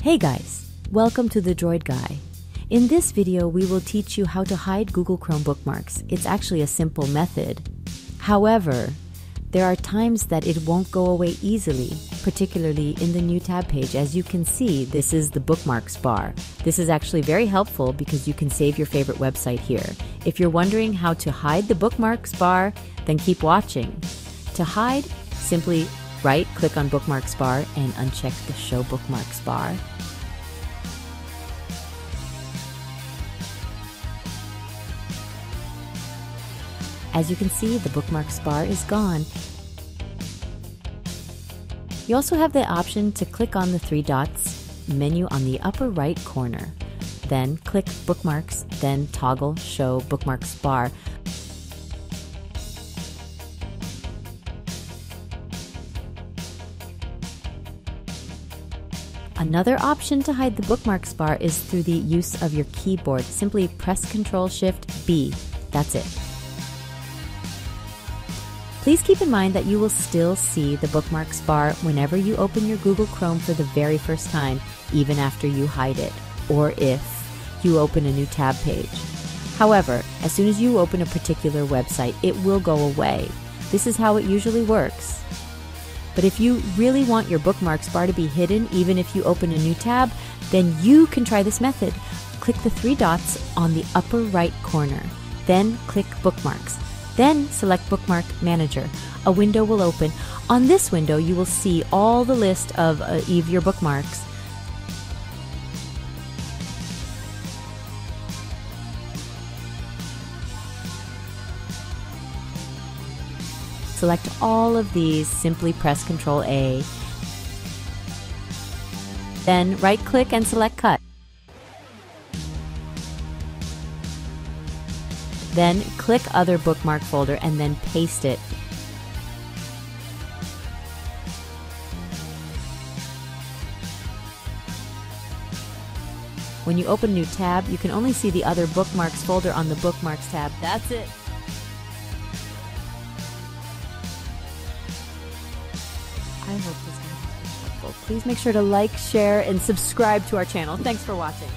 Hey guys, welcome to the Droid Guy. In this video, we will teach you how to hide Google Chrome bookmarks. It's actually a simple method. However, there are times that it won't go away easily, particularly in the new tab page. As you can see, this is the bookmarks bar. This is actually very helpful because you can save your favorite website here. If you're wondering how to hide the bookmarks bar, then keep watching. To hide, simply right click on bookmarks bar and uncheck the show bookmarks bar. As you can see, the bookmarks bar is gone. You also have the option to click on the three dots menu on the upper right corner. Then click Bookmarks, then toggle Show Bookmarks bar. Another option to hide the bookmarks bar is through the use of your keyboard. Simply press Ctrl Shift B. That's it. Please keep in mind that you will still see the bookmarks bar whenever you open your Google Chrome for the very first time, even after you hide it, or if you open a new tab page. However, as soon as you open a particular website, it will go away. This is how it usually works. But if you really want your bookmarks bar to be hidden even if you open a new tab, then you can try this method. Click the three dots on the upper right corner, then click Bookmarks. Then select Bookmark Manager. A window will open. On this window, you will see all the list of, uh, of your bookmarks. Select all of these, simply press Ctrl A. Then right click and select Cut. Then click Other Bookmark folder and then paste it. When you open a new tab, you can only see the Other Bookmarks folder on the Bookmarks tab. That's it. I hope this was helpful. Please make sure to like, share, and subscribe to our channel. Thanks for watching.